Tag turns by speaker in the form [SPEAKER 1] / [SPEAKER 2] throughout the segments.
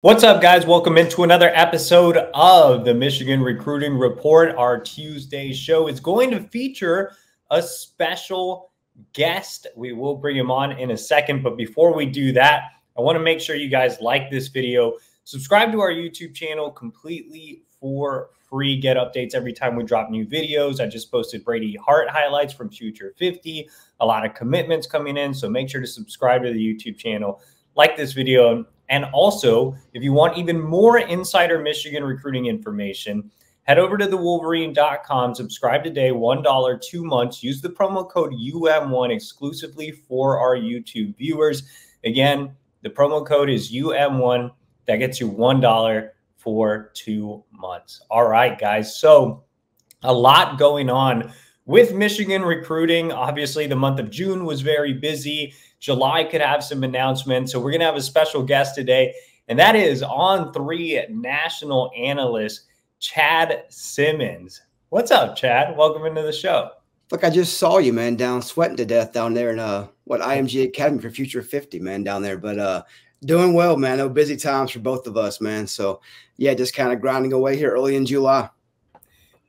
[SPEAKER 1] What's up, guys? Welcome into another episode of the Michigan Recruiting Report. Our Tuesday show is going to feature a special guest. We will bring him on in a second. But before we do that, I want to make sure you guys like this video. Subscribe to our YouTube channel completely for free. Get updates every time we drop new videos. I just posted Brady Hart highlights from Future 50. A lot of commitments coming in. So make sure to subscribe to the YouTube channel, like this video, and also, if you want even more insider Michigan recruiting information, head over to thewolverine.com, subscribe today, $1, two months. Use the promo code UM1 exclusively for our YouTube viewers. Again, the promo code is UM1. That gets you $1 for two months. All right, guys. So, a lot going on with Michigan recruiting. Obviously, the month of June was very busy. July could have some announcements. So we're going to have a special guest today, and that is on three national analyst Chad Simmons. What's up, Chad? Welcome into the show.
[SPEAKER 2] Look, I just saw you, man, down sweating to death down there in uh what IMG Academy for Future 50, man, down there. But uh doing well, man. No busy times for both of us, man. So yeah, just kind of grinding away here early in July.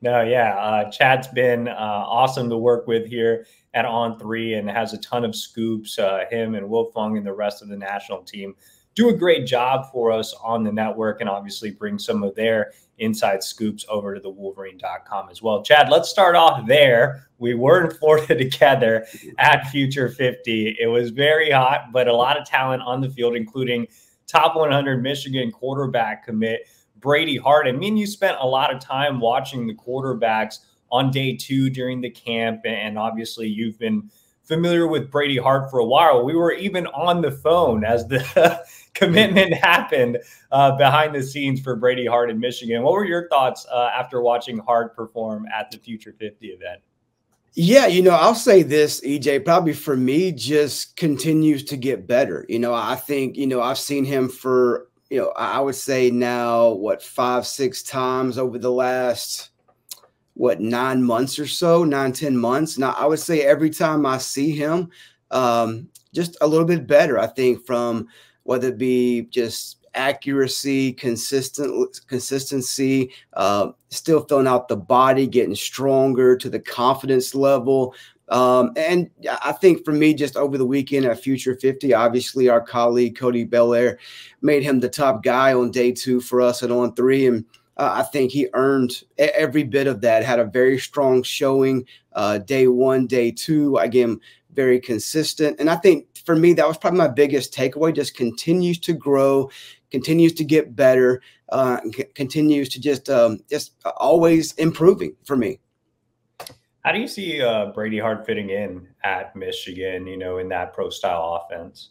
[SPEAKER 1] No, yeah. Uh, Chad's been uh, awesome to work with here at On Three and has a ton of scoops. Uh, him and Wiltfong and the rest of the national team do a great job for us on the network and obviously bring some of their inside scoops over to the wolverine.com as well. Chad, let's start off there. We were in Florida together at Future 50. It was very hot, but a lot of talent on the field, including top 100 Michigan quarterback commit Brady Hart. I mean, you spent a lot of time watching the quarterbacks on day two during the camp. And obviously, you've been familiar with Brady Hart for a while. We were even on the phone as the commitment happened uh, behind the scenes for Brady Hart in Michigan. What were your thoughts uh, after watching Hart perform at the Future 50 event?
[SPEAKER 2] Yeah, you know, I'll say this, EJ, probably for me, just continues to get better. You know, I think, you know, I've seen him for, you know, I would say now, what, five, six times over the last what nine months or so, nine ten months. Now, I would say every time I see him, um, just a little bit better. I think from whether it be just accuracy, consistent consistency, uh, still filling out the body, getting stronger to the confidence level. Um, and I think for me, just over the weekend at Future 50, obviously our colleague Cody Belair made him the top guy on day two for us at on three. And uh, I think he earned every bit of that. Had a very strong showing uh, day one, day two. Again, very consistent. And I think for me, that was probably my biggest takeaway. Just continues to grow, continues to get better, uh, continues to just um, just always improving for me.
[SPEAKER 1] How do you see uh, Brady Hart fitting in at Michigan? You know, in that pro style offense.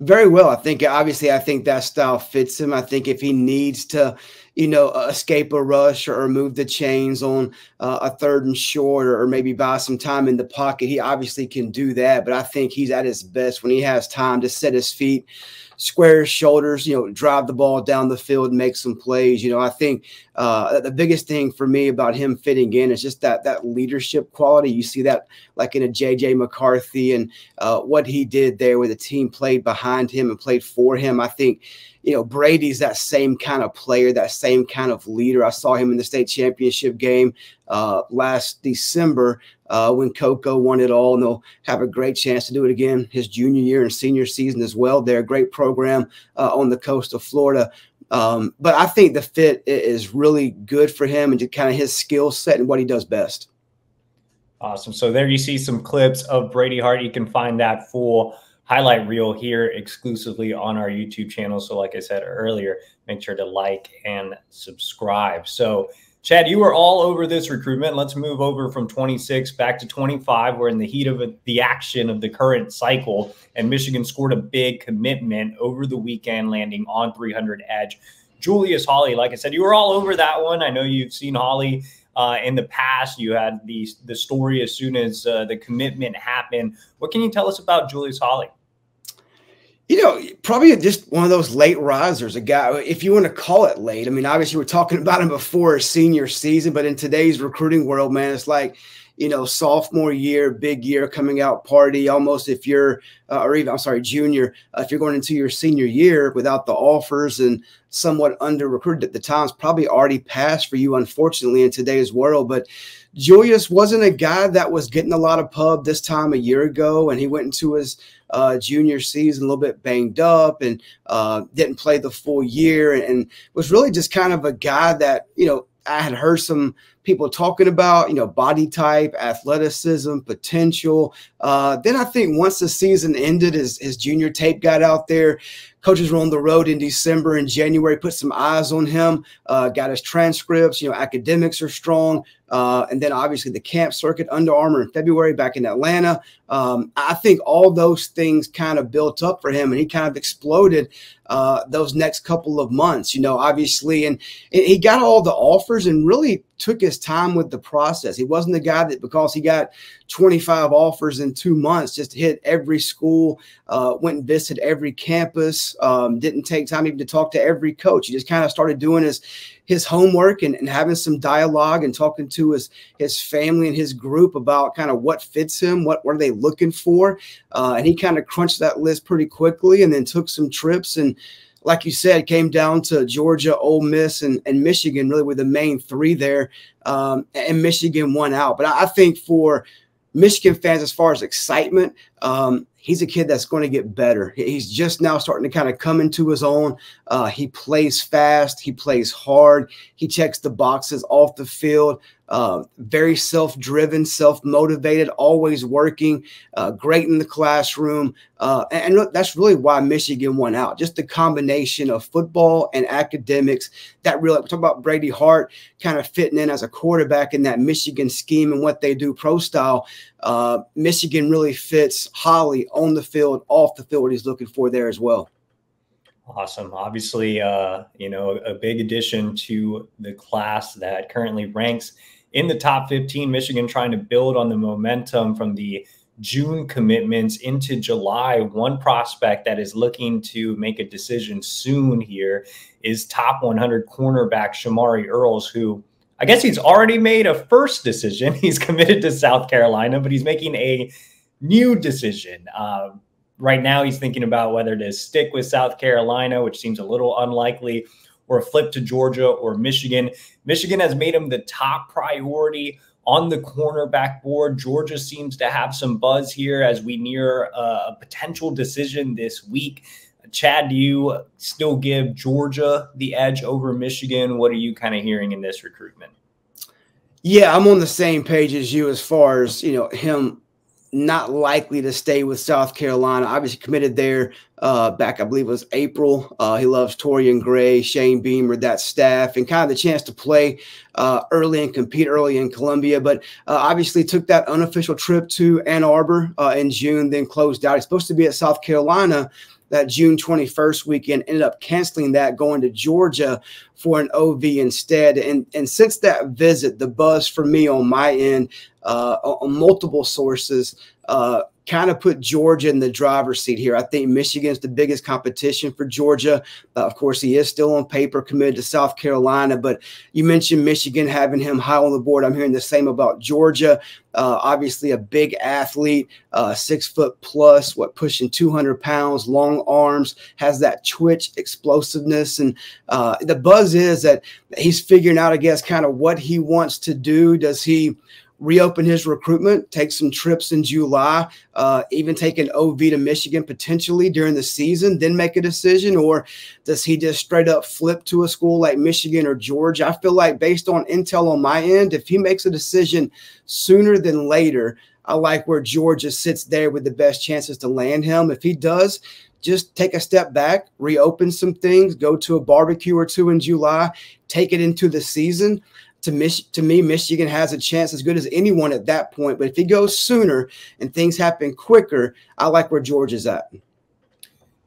[SPEAKER 2] Very well. I think obviously I think that style fits him. I think if he needs to, you know, escape a rush or, move the chains on uh, a third and short or, or, maybe buy some time in the pocket, he obviously can do that. But I think he's at his best when he has time to set his feet, square shoulders, you know, drive the ball down the field make some plays. You know, I think uh, the biggest thing for me about him fitting in is just that that leadership quality. You see that like in a JJ McCarthy and uh, what he did there, where the team played behind him and played for him. I think you know, Brady's that same kind of player, that same kind of leader. I saw him in the state championship game uh, last December uh, when Cocoa won it all, and they'll have a great chance to do it again his junior year and senior season as well. They're a great program uh, on the coast of Florida. Um, but I think the fit is really good for him and just kind of his skill set and what he does best.
[SPEAKER 1] Awesome. So there you see some clips of Brady Hart. You can find that full highlight reel here exclusively on our YouTube channel. So, like I said earlier, make sure to like and subscribe. So, Chad, you were all over this recruitment. Let's move over from 26 back to 25. We're in the heat of the action of the current cycle, and Michigan scored a big commitment over the weekend, landing on 300 edge. Julius Holly, like I said, you were all over that one. I know you've seen Holly uh, in the past. You had the the story as soon as uh, the commitment happened. What can you tell us about Julius Holly?
[SPEAKER 2] You know, probably just one of those late risers, a guy, if you want to call it late. I mean, obviously, we're talking about him before his senior season, but in today's recruiting world, man, it's like, you know, sophomore year, big year coming out party, almost if you're, uh, or even, I'm sorry, junior, uh, if you're going into your senior year without the offers and somewhat under recruited at the time's probably already passed for you, unfortunately, in today's world. But Julius wasn't a guy that was getting a lot of pub this time a year ago, and he went into his uh, junior season a little bit banged up and uh, didn't play the full year, and, and was really just kind of a guy that you know I had heard some people talking about, you know, body type, athleticism, potential. Uh, then I think once the season ended, his, his junior tape got out there. Coaches were on the road in December and January, put some eyes on him, uh, got his transcripts. You know, academics are strong. Uh, and then obviously the camp circuit, Under Armour in February back in Atlanta. Um, I think all those things kind of built up for him and he kind of exploded uh, those next couple of months, you know, obviously. And, and he got all the offers and really took his time with the process. He wasn't the guy that because he got 25 offers in two months, just hit every school, uh, went and visited every campus, um, didn't take time even to talk to every coach. He just kind of started doing his his homework and, and having some dialogue and talking to his his family and his group about kind of what fits him, what, what are they looking for. Uh, and he kind of crunched that list pretty quickly and then took some trips and like you said, came down to Georgia, Ole Miss, and, and Michigan really were the main three there. Um, and Michigan won out. But I, I think for Michigan fans, as far as excitement, um, he's a kid that's going to get better. He's just now starting to kind of come into his own. Uh, he plays fast, he plays hard, he checks the boxes off the field. Uh, very self driven, self motivated, always working, uh, great in the classroom. Uh, and, and that's really why Michigan won out. Just the combination of football and academics that really, talk about Brady Hart kind of fitting in as a quarterback in that Michigan scheme and what they do pro style. Uh, Michigan really fits Holly on the field, off the field, what he's looking for there as well.
[SPEAKER 1] Awesome. Obviously, uh, you know, a big addition to the class that currently ranks in the top 15. Michigan trying to build on the momentum from the June commitments into July. One prospect that is looking to make a decision soon here is top 100 cornerback Shamari Earls, who I guess he's already made a first decision. He's committed to South Carolina, but he's making a new decision. Uh, right now, he's thinking about whether to stick with South Carolina, which seems a little unlikely, or flip to Georgia or Michigan. Michigan has made him the top priority on the cornerback board. Georgia seems to have some buzz here as we near a potential decision this week. Chad, do you still give Georgia the edge over Michigan? What are you kind of hearing in this recruitment?
[SPEAKER 2] Yeah, I'm on the same page as you as far as, you know, him not likely to stay with South Carolina. Obviously committed there uh, back, I believe it was April. Uh, he loves Torrian Gray, Shane Beamer, that staff, and kind of the chance to play uh, early and compete early in Columbia. But uh, obviously took that unofficial trip to Ann Arbor uh, in June, then closed out. He's supposed to be at South Carolina that June 21st weekend, ended up canceling that, going to Georgia for an OV instead. And, and since that visit, the buzz for me on my end, uh, on multiple sources, uh, kind of put Georgia in the driver's seat here. I think Michigan's the biggest competition for Georgia. Uh, of course, he is still on paper committed to South Carolina, but you mentioned Michigan having him high on the board. I'm hearing the same about Georgia. Uh, obviously, a big athlete, uh, six foot plus, what pushing 200 pounds, long arms, has that twitch explosiveness. And uh, the buzz is that he's figuring out, I guess, kind of what he wants to do. Does he reopen his recruitment, take some trips in July, uh, even take an OV to Michigan potentially during the season, then make a decision? Or does he just straight up flip to a school like Michigan or Georgia? I feel like, based on intel on my end, if he makes a decision sooner than later, I like where Georgia sits there with the best chances to land him. If he does, just take a step back, reopen some things, go to a barbecue or two in July, take it into the season to Mich- to me, Michigan has a chance as good as anyone at that point. But if he goes sooner and things happen quicker, I like where Georgia's at.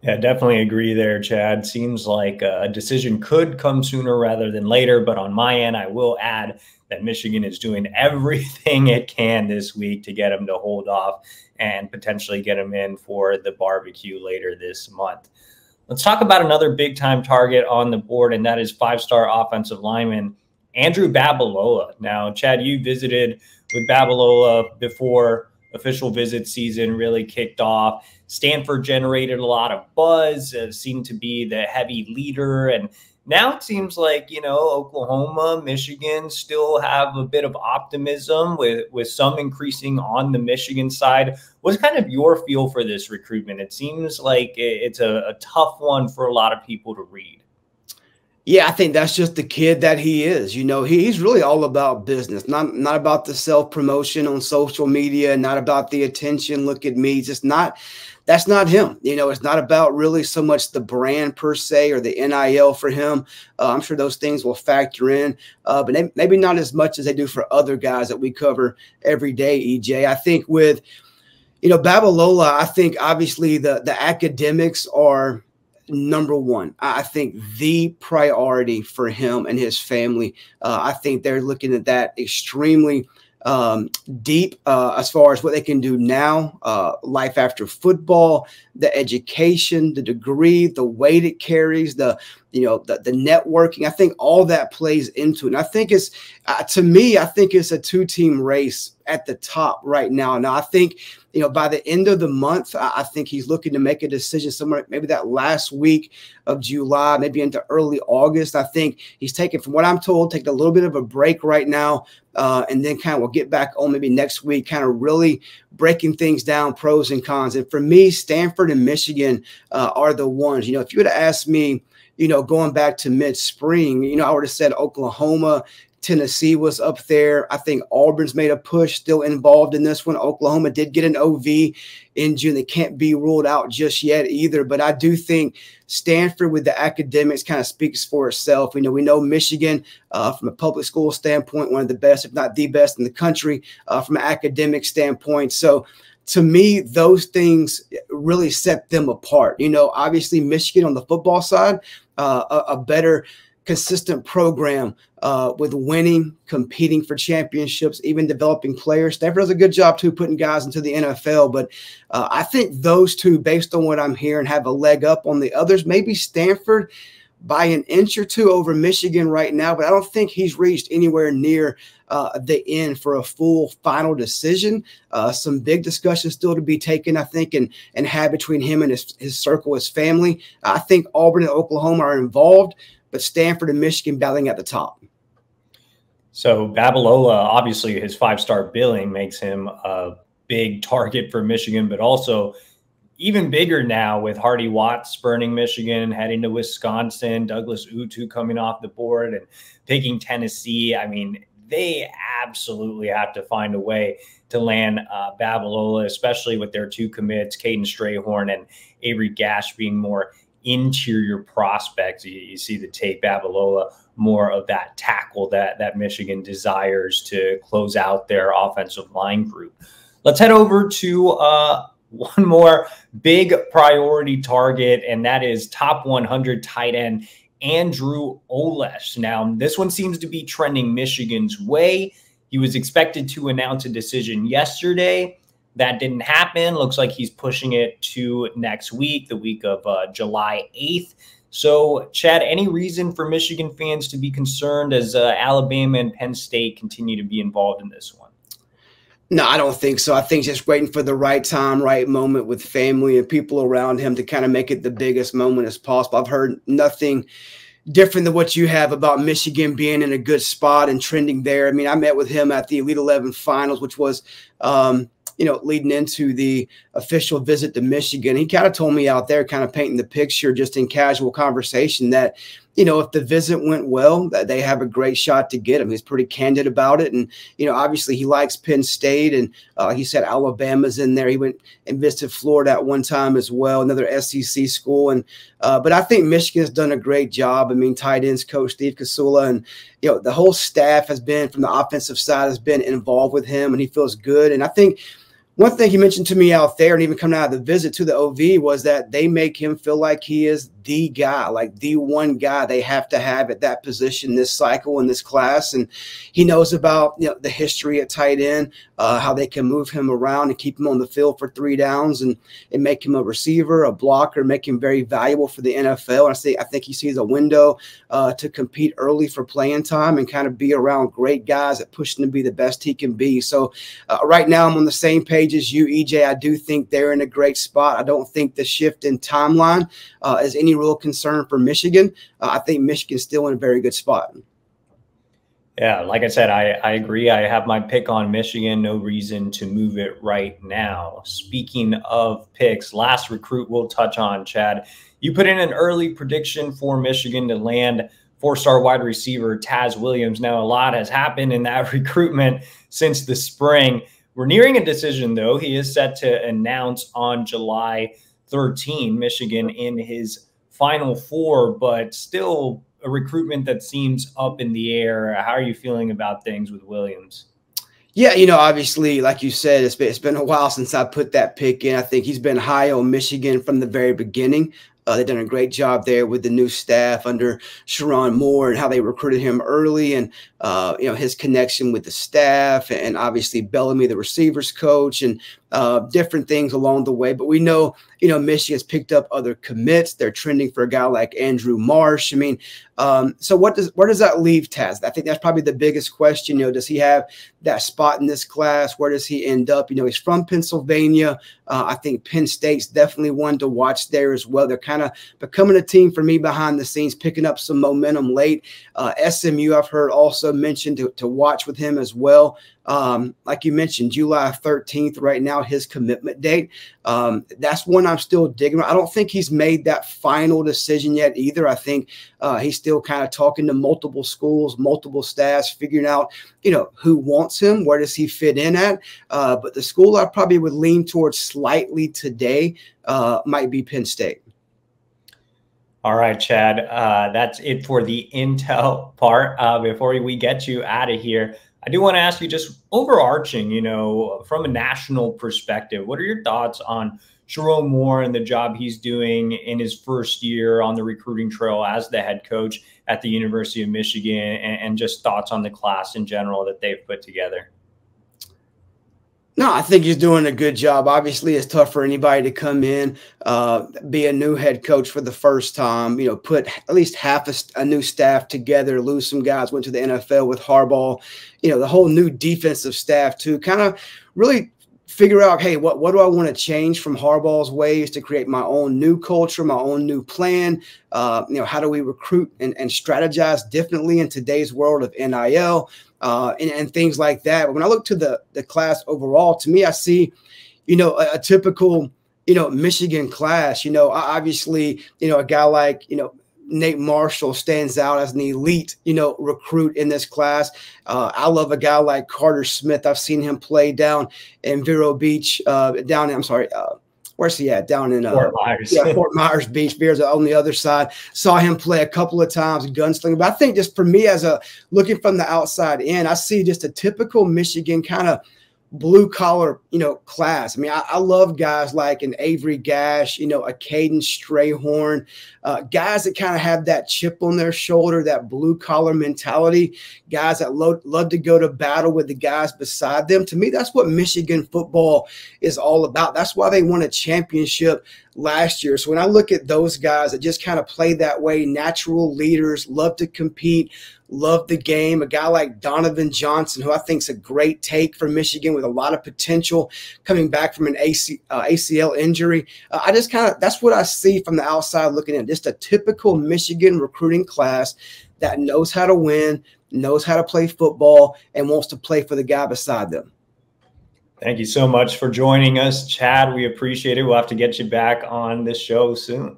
[SPEAKER 1] Yeah, definitely agree there, Chad. Seems like a decision could come sooner rather than later. But on my end, I will add that Michigan is doing everything it can this week to get him to hold off and potentially get him in for the barbecue later this month. Let's talk about another big time target on the board, and that is five star offensive lineman Andrew Babalola. Now, Chad, you visited with Babalola before official visit season really kicked off. Stanford generated a lot of buzz, uh, seemed to be the heavy leader. And now it seems like, you know, Oklahoma, Michigan still have a bit of optimism with, with some increasing on the Michigan side. What's kind of your feel for this recruitment? It seems like it's a, a tough one for a lot of people to read.
[SPEAKER 2] Yeah, I think that's just the kid that he is. You know, he's really all about business, not not about the self promotion on social media, not about the attention. Look at me, just not. That's not him. You know, it's not about really so much the brand per se or the NIL for him. Uh, I'm sure those things will factor in, uh, but maybe not as much as they do for other guys that we cover every day. EJ, I think with you know Babalola, I think obviously the the academics are number one. I think the priority for him and his family. Uh, I think they're looking at that extremely um, deep uh, as far as what they can do now, uh, life after football, the education, the degree, the weight it carries, the you know the, the networking. I think all that plays into it. And I think it's uh, to me, I think it's a two team race at the top right now. Now I think you know, by the end of the month, I, I think he's looking to make a decision somewhere, maybe that last week of July, maybe into early August. I think he's taking, from what I'm told, taking a little bit of a break right now, uh, and then kind of we'll get back on maybe next week, kind of really breaking things down, pros and cons. And for me, Stanford and Michigan uh, are the ones. You know, if you would have asked me, you know, going back to mid spring, you know, I would have said Oklahoma Tennessee was up there. I think Auburn's made a push, still involved in this one. Oklahoma did get an OV in June. They can't be ruled out just yet either. But I do think Stanford with the academics kind of speaks for itself. You know, we know Michigan uh, from a public school standpoint, one of the best, if not the best in the country uh, from an academic standpoint. So to me, those things really set them apart. You know, obviously Michigan on the football side, uh, a, better – consistent program uh, with winning, competing for championships, even developing players. Stanford does a good job too, putting guys into the NFL. But uh, I think those two, based on what I'm hearing, have a leg up on the others. Maybe Stanford by an inch or two over Michigan right now, but I don't think he's reached anywhere near uh, the end for a full final decision. Uh, some big discussions still to be taken, I think, and and had between him and his, his circle, his family. I think Auburn and Oklahoma are involved but Stanford and Michigan battling at the top.
[SPEAKER 1] So Babalola, obviously, his five-star billing makes him a big target for Michigan, but also even bigger now with Hardy Watts spurning Michigan, heading to Wisconsin, Douglas Utu coming off the board and picking Tennessee. I mean, they absolutely have to find a way to land uh, Babalola, especially with their two commits, Caden Strayhorn and Avery Gash being more interior prospects. You, you, see the tape Babalola more of that tackle that that Michigan desires to close out their offensive line group. Let's head over to uh, one more big priority target, and that is top 100 tight end Andrew Olesh. Now, this one seems to be trending Michigan's way. He was expected to announce a decision yesterday. That didn't happen. Looks like he's pushing it to next week, the week of uh, July 8th. So, Chad, any reason for Michigan fans to be concerned as uh, Alabama and Penn State continue to be involved in this one?
[SPEAKER 2] No, I don't think so. I think just waiting for the right time, right moment with family and people around him to kind of make it the biggest moment as possible. I've heard nothing different than what you have about Michigan being in a good spot and trending there. I mean, I met with him at the Elite 11 finals, which was um, you know, leading into the official visit to Michigan, he kind of told me out there, kind of painting the picture just in casual conversation that, you know, if the visit went well, they have a great shot to get him. He's pretty candid about it. And, you know, obviously he likes Penn State and uh, he said Alabama's in there. He went and visited Florida at one time as well, another SEC school. And, uh, but I think Michigan's done a great job. I mean, tight ends coach Steve Casula and, you know, the whole staff has been from the offensive side has been involved with him and he feels good. And I think, one thing he mentioned to me out there and even coming out of the visit to the OV was that they make him feel like he is the guy, like the one guy they have to have at that position this cycle in this class. And he knows about you know the history at tight end, uh, how they can move him around and keep him on the field for three downs and, and make him a receiver, a blocker, make him very valuable for the NFL. And I say I think he sees a window uh, to compete early for playing time and kind of be around great guys that push him to be the best he can be. So uh, right now I'm on the same page as you, EJ. I do think they're in a great spot. I don't think the shift in timeline uh, is real concern for Michigan. Uh, I think Michigan's still in a very good spot.
[SPEAKER 1] Yeah, like I said, I, I agree. I have my pick on Michigan. No reason to move it right now. Speaking of picks, last recruit we'll touch on, Chad. You put in an early prediction for Michigan to land four star wide receiver Taz Williams. Now, a lot has happened in that recruitment since the spring. We're nearing a decision, though. He is set to announce on July 13, Michigan in his final four, but still a recruitment that seems up in the air. How are you feeling about things with Williams?
[SPEAKER 2] Yeah, you know, obviously, like you said, it's been, it's been a while since I put that pick in. I think he's been high on Michigan from the very beginning. Uh, they've done a great job there with the new staff under Sherrone Moore and how they recruited him early and, uh, you know, his connection with the staff and obviously Bellamy, the receivers coach, and uh, different things along the way. But we know, you know, Michigan's picked up other commits. They're trending for a guy like Andrew Marsh. I mean, um, so what does where does that leave Taz? I think that's probably the biggest question. You know, does he have that spot in this class? Where does he end up? You know, he's from Pennsylvania. Uh, I think Penn State's definitely one to watch there as well. They're kind of becoming a team for me behind the scenes, picking up some momentum late. Uh, SMU, I've heard also mentioned to, to watch with him as well. Um, like you mentioned, July 13th, right now, his commitment date. Um, that's one I'm still digging. I don't think he's made that final decision yet either. I think uh, he's still kind of talking to multiple schools, multiple staffs, figuring out, you know, who wants him, where does he fit in at. Uh, but the school I probably would lean towards slightly today uh, might be Penn State.
[SPEAKER 1] All right, Chad. Uh, that's it for the intel part. Uh, before we get you out of here, I do want to ask you just overarching, you know, from a national perspective, what are your thoughts on Sherrone Moore and the job he's doing in his first year on the recruiting trail as the head coach at the University of Michigan and, and just thoughts on the class in general that they've put together?
[SPEAKER 2] No, I think he's doing a good job. Obviously, it's tough for anybody to come in, uh, be a new head coach for the first time. You know, put at least half a, a, new staff together, lose some guys, went to the NFL with Harbaugh. You know, the whole new defensive staff too. Kind of really figure out, hey, what what do I want to change from Harbaugh's ways to create my own new culture, my own new plan? Uh, you know, how do we recruit and, and strategize differently in today's world of NIL? uh, and, and things like that. But when I look to the the class overall, to me, I see, you know, a, a typical, you know, Michigan class. You know, obviously, you know, a guy like, you know, Nate Marshall stands out as an elite, you know, recruit in this class. Uh, I love a guy like Carter Smith. I've seen him play down in Vero Beach, uh, down. I'm sorry, uh, where's he at? Down in uh, Fort Myers. Yeah, Fort Myers Beach. Bears on the other side. Saw him play a couple of times, gunslinger. But I think just for me as a looking from the outside in, I see just a typical Michigan kind of – blue collar, you know, class. I mean, I, I, love guys like an Avery Gash, you know, a Caden Strayhorn, uh, guys that kind of have that chip on their shoulder, that blue collar mentality, guys that lo- love to go to battle with the guys beside them. To me, that's what Michigan football is all about. That's why they won a championship last year. So when I look at those guys that just kind of play that way, natural leaders, love to compete, love the game. A guy like Donovan Johnson, who I think is a great take for Michigan with a lot of potential coming back from an AC, uh, ACL injury. Uh, I just kind of, that's what I see from the outside looking in. Just a typical Michigan recruiting class that knows how to win, knows how to play football, and wants to play for the guy beside them.
[SPEAKER 1] Thank you so much for joining us, Chad. We appreciate it. We'll have to get you back on this show soon.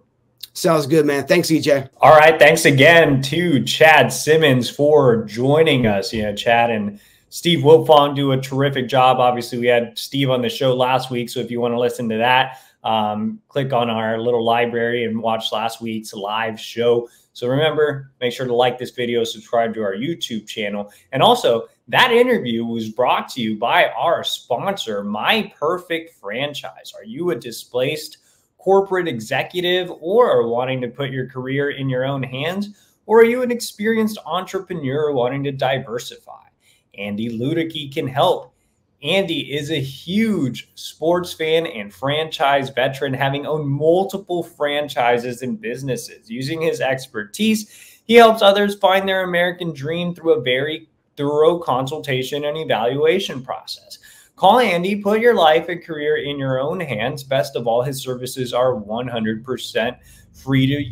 [SPEAKER 2] Sounds good, man. Thanks, EJ.
[SPEAKER 1] All right. Thanks again to Chad Simmons for joining us. You know, Chad and Steve Wiltfong do a terrific job. Obviously, we had Steve on the show last week. So if you want to listen to that, um, click on our little library and watch last week's live show. So remember, make sure to like this video, subscribe to our YouTube channel. And also, that interview was brought to you by our sponsor, My Perfect Franchise. Are you a displaced corporate executive or are wanting to put your career in your own hands? Or are you an experienced entrepreneur wanting to diversify? Andy Ludicky can help. Andy is a huge sports fan and franchise veteran, having owned multiple franchises and businesses. Using his expertise, he helps others find their American dream through a very thorough consultation and evaluation process. Call Andy, put your life and career in your own hands. Best of all, his services are 100% free to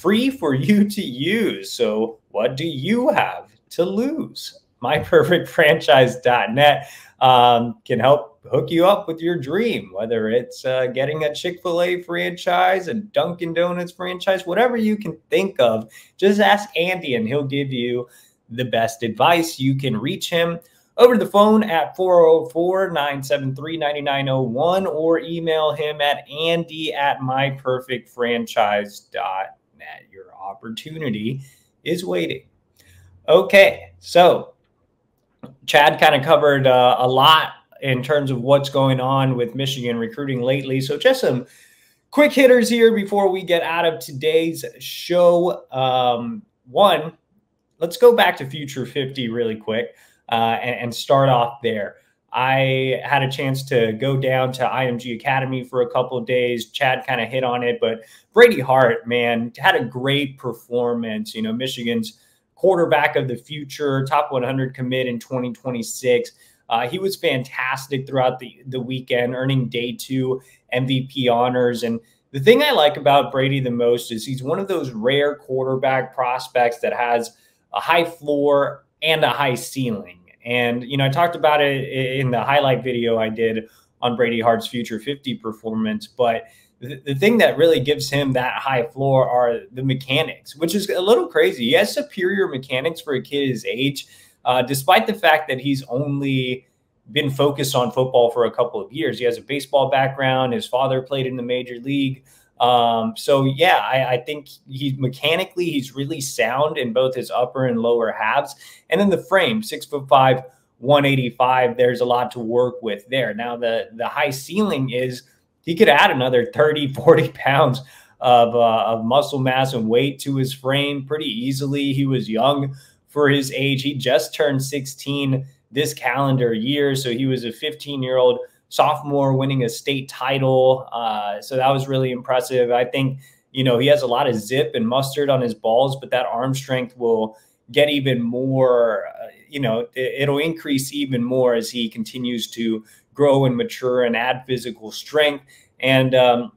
[SPEAKER 1] free for you to use. So, what do you have to lose? MyPerfectFranchise.net um, can help hook you up with your dream, whether it's uh, getting a Chick fil A franchise, a Dunkin' Donuts franchise, whatever you can think of. Just ask Andy and he'll give you the best advice. You can reach him over the phone at 404 973 9901 or email him at andy at myperfectfranchise.net. Your opportunity is waiting. Okay, so Chad kind of covered uh, a lot in terms of what's going on with Michigan recruiting lately. So just some quick hitters here before we get out of today's show. Um, one, let's go back to Future 50 really quick uh, and, and start off there. I had a chance to go down to IMG Academy for a couple of days. Chad kind of hit on it, but Brady Hart, man, had a great performance. You know, Michigan's quarterback of the future, top 100 commit in 2026. Uh, he was fantastic throughout the, the weekend, earning day two MVP honors. And the thing I like about Brady the most is he's one of those rare quarterback prospects that has a high floor and a high ceiling. And, you know, I talked about it in the highlight video I did on Brady Hart's Future 50 performance, but the, the thing that really gives him that high floor are the mechanics, which is a little crazy. He has superior mechanics for a kid his age, uh, despite the fact that he's only been focused on football for a couple of years. He has a baseball background. His father played in the major league. Um, so yeah, I, I think he mechanically he's really sound in both his upper and lower halves. And then the frame, six foot five, 185. There's a lot to work with there. Now the the high ceiling is he could add another 30, 40 pounds of, uh, of muscle mass and weight to his frame pretty easily. He was young for his age. He just turned 16 this calendar year. So he was a 15 year old sophomore winning a state title. Uh, so that was really impressive. I think, you know, he has a lot of zip and mustard on his balls, but that arm strength will get even more, uh, you know, it, will increase even more as he continues to grow and mature and add physical strength. And, um,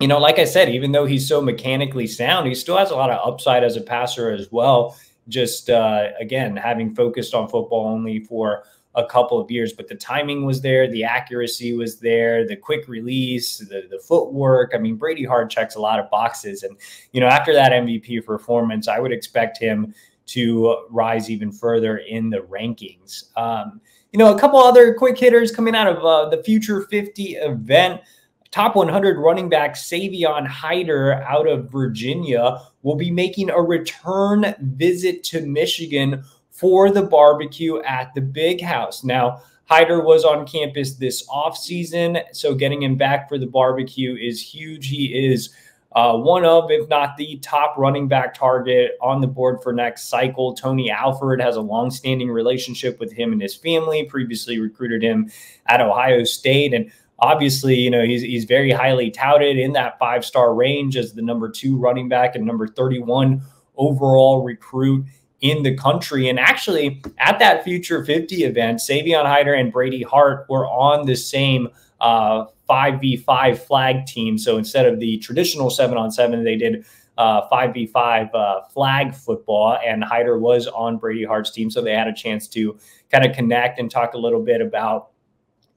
[SPEAKER 1] you know, like I said, even though he's so mechanically sound, he still has a lot of upside as a passer as well. Just uh, again, having focused on football only for a couple of years, but the timing was there, the accuracy was there, the quick release, the, the footwork. I mean, Brady Hart checks a lot of boxes. And, you know, after that MVP performance, I would expect him to rise even further in the rankings. Um, you know, a couple other quick hitters coming out of uh, the Future 50 event. Top 100 running back Savion Hiter out of Virginia will be making a return visit to Michigan for the barbecue at the Big House. Now, Hiter was on campus this offseason, so getting him back for the barbecue is huge. He is uh, one of, if not the top running back target on the board for next cycle. Tony Alford has a long-standing relationship with him and his family. Previously recruited him at Ohio State, and obviously, you know, he's he's very highly touted in that five-star range as the number two running back and number 31 overall recruit in the country. And actually, at that Future 50 event, Savion Hiter and Brady Hart were on the same uh, 5v5 flag team. So instead of the traditional seven on seven, they did uh, 5v5 uh, flag football. And Hiter was on Brady Hart's team. So they had a chance to kind of connect and talk a little bit about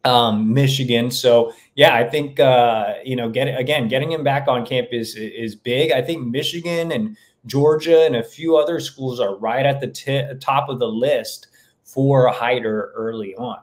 [SPEAKER 1] um, Michigan. So yeah, I think uh, you know, get again, getting him back on campus is, is big. I think Michigan and Georgia and a few other schools are right at the t- top of the list for Hiter early on.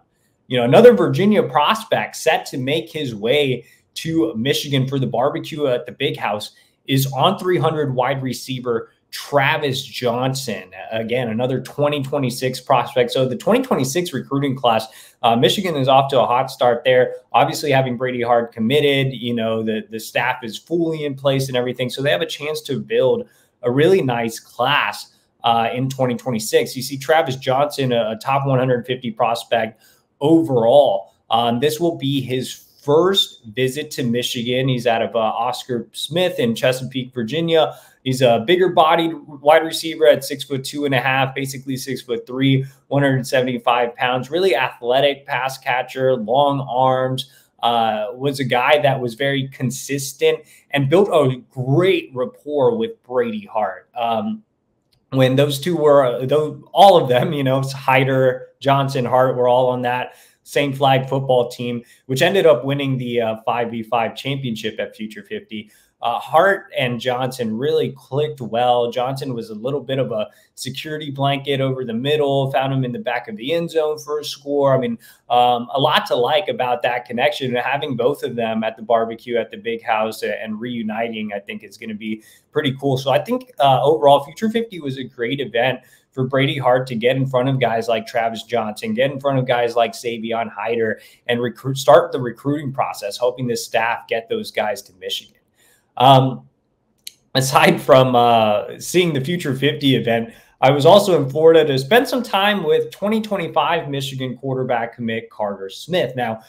[SPEAKER 1] You know, another Virginia prospect set to make his way to Michigan for the barbecue at the big house is on 300 wide receiver Travis Johnson, again, another 2026 prospect. So the 2026 recruiting class, uh, Michigan is off to a hot start there. Obviously, having Brady Hart committed, you know, the, the staff is fully in place and everything. So they have a chance to build a really nice class uh, in 2026. You see Travis Johnson, a, a top 150 prospect overall. Um, this will be his first visit to Michigan. He's out of uh, Oscar Smith in Chesapeake, Virginia. He's a bigger bodied wide receiver at six foot two and a half, basically six foot three, 175 pounds, really athletic pass catcher, long arms. Uh, was a guy that was very consistent and built a great rapport with Brady Hart. Um, when those two were, though, all of them, you know, Hiter, Johnson, Hart were all on that same flag football team, which ended up winning the uh, 5v5 championship at Future 50. Uh, Hart and Johnson really clicked well. Johnson was a little bit of a security blanket over the middle, found him in the back of the end zone for a score. I mean, um, a lot to like about that connection. Having both of them at the barbecue at the big house and reuniting, I think, is going to be pretty cool. So I think uh, overall, Future 50 was a great event for Brady Hart to get in front of guys like Travis Johnson, get in front of guys like Savion Hiter, and recruit start the recruiting process, hoping the staff get those guys to Michigan. Um, aside from uh, seeing the Future 50 event, I was also in Florida to spend some time with 2025 Michigan quarterback commit Carter Smith. Now,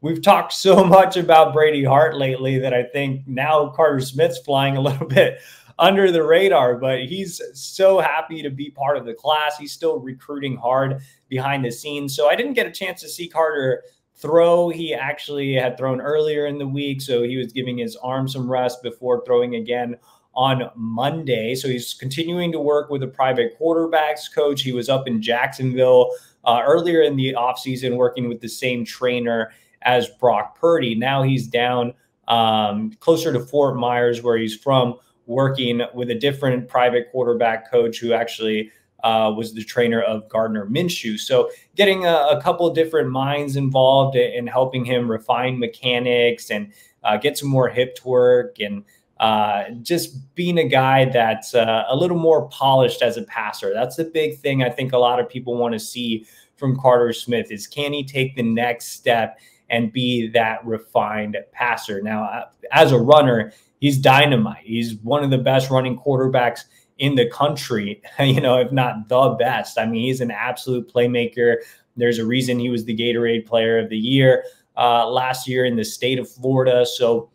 [SPEAKER 1] we've talked so much about Brady Hart lately that I think now Carter Smith's flying a little bit under the radar, but he's so happy to be part of the class. He's still recruiting hard behind the scenes. So I didn't get a chance to see Carter throw. He actually had thrown earlier in the week, so he was giving his arm some rest before throwing again on Monday. So he's continuing to work with a private quarterbacks coach. He was up in Jacksonville uh, earlier in the offseason working with the same trainer as Brock Purdy. Now he's down um, closer to Fort Myers, where he's from, working with a different private quarterback coach who actually uh, was the trainer of Gardner Minshew. So getting a, a couple different minds involved in helping him refine mechanics and uh, get some more hip work and uh, just being a guy that's uh, a little more polished as a passer. That's the big thing I think a lot of people want to see from Carter Smith is can he take the next step and be that refined passer? Now, uh, as a runner, he's dynamite. He's one of the best running quarterbacks in the country, you know, if not the best. I mean, he's an absolute playmaker. There's a reason he was the Gatorade Player of the Year uh, last year in the state of Florida. So,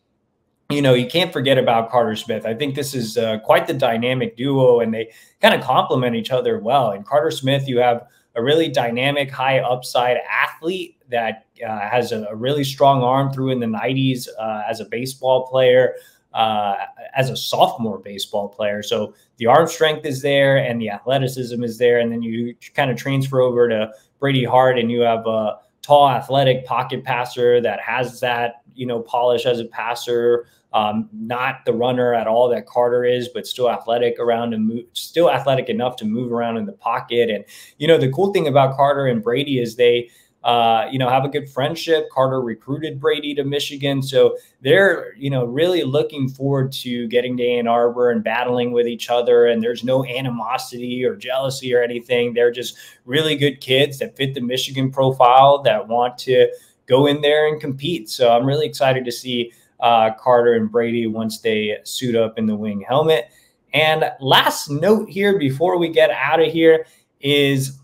[SPEAKER 1] you know, you can't forget about Carter Smith. I think this is uh, quite the dynamic duo, and they kind of complement each other well. And Carter Smith, you have a really dynamic, high upside athlete that uh, has a, really strong arm through in the 90s uh, as a baseball player uh, as a sophomore baseball player. So the arm strength is there and the athleticism is there. And then you kind of transfer over to Brady Hart and you have a tall, athletic pocket passer that has that, you know, polish as a passer. Um, not the runner at all that Carter is, but still athletic around and move, still athletic enough to move around in the pocket. And, you know, the cool thing about Carter and Brady is they, uh, you know, have a good friendship. Carter recruited Brady to Michigan. So they're, you know, really looking forward to getting to Ann Arbor and battling with each other. And there's no animosity or jealousy or anything. They're just really good kids that fit the Michigan profile that want to go in there and compete. So I'm really excited to see uh, Carter and Brady once they suit up in the wing helmet. And last note here before we get out of here is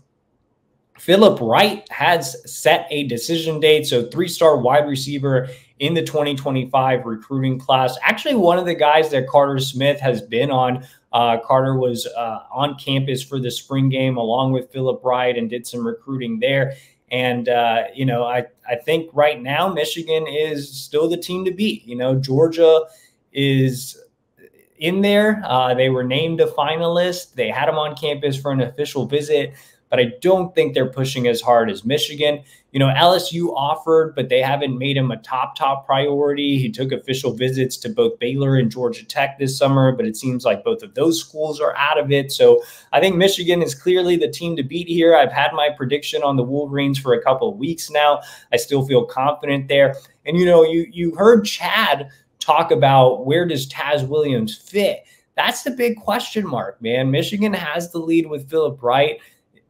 [SPEAKER 1] Philip Wright has set a decision date. So, three star wide receiver in the 2025 recruiting class. Actually, one of the guys that Carter Smith has been on. Uh, Carter was uh, on campus for the spring game along with Philip Wright and did some recruiting there. And, uh, you know, I, I think right now Michigan is still the team to beat. You know, Georgia is in there. Uh, they were named a finalist. They had him on campus for an official visit but I don't think they're pushing as hard as Michigan. You know, LSU offered, but they haven't made him a top, top priority. He took official visits to both Baylor and Georgia Tech this summer, but it seems like both of those schools are out of it. So I think Michigan is clearly the team to beat here. I've had my prediction on the Wolverines for a couple of weeks now. I still feel confident there. And, you know, you, you heard Chad talk about where does Taz Williams fit that's the big question mark, man. Michigan has the lead with Philip Wright.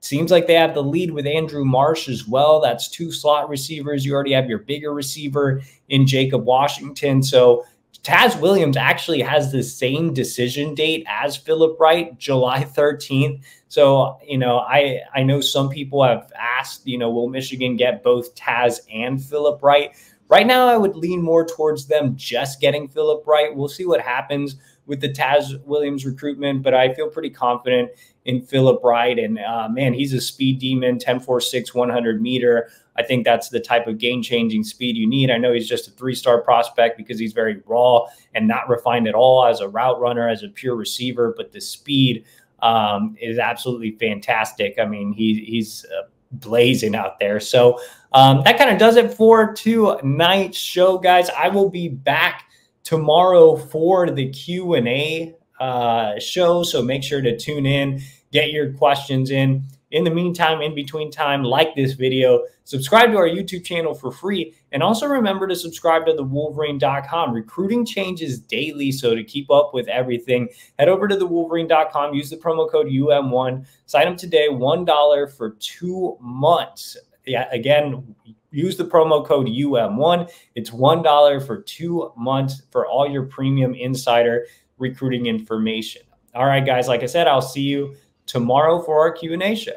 [SPEAKER 1] Seems like they have the lead with Andrew Marsh as well. That's two slot receivers. You already have your bigger receiver in Jacob Washington. So Taz Williams actually has the same decision date as Philip Wright, July 13th. So, you know, I I know some people have asked, you know, will Michigan get both Taz and Philip Wright? Right now, I would lean more towards them just getting Philip Wright. We'll see what happens with the Taz Williams recruitment, but I feel pretty confident in Philip. And uh, man, he's a speed demon, 10 4 6, 100 meter. I think that's the type of game changing speed you need. I know he's just a three star prospect because he's very raw and not refined at all as a route runner, as a pure receiver, but the speed um, is absolutely fantastic. I mean, he, he's uh, blazing out there. So um, that kind of does it for tonight's show, guys. I will be back tomorrow for the Q and A uh, show. So make sure to tune in, get your questions in. In the meantime, in between time, like this video, subscribe to our YouTube channel for free, and also remember to subscribe to the Wolverine.com. Recruiting changes daily, so to keep up with everything, head over to the Wolverine.com, use the promo code UM1, sign up today, $1 for two months. Yeah, again, use the promo code UM1. It's $1 for two months for all your premium insider recruiting information. All right, guys, like I said, I'll see you tomorrow for our Q&A show.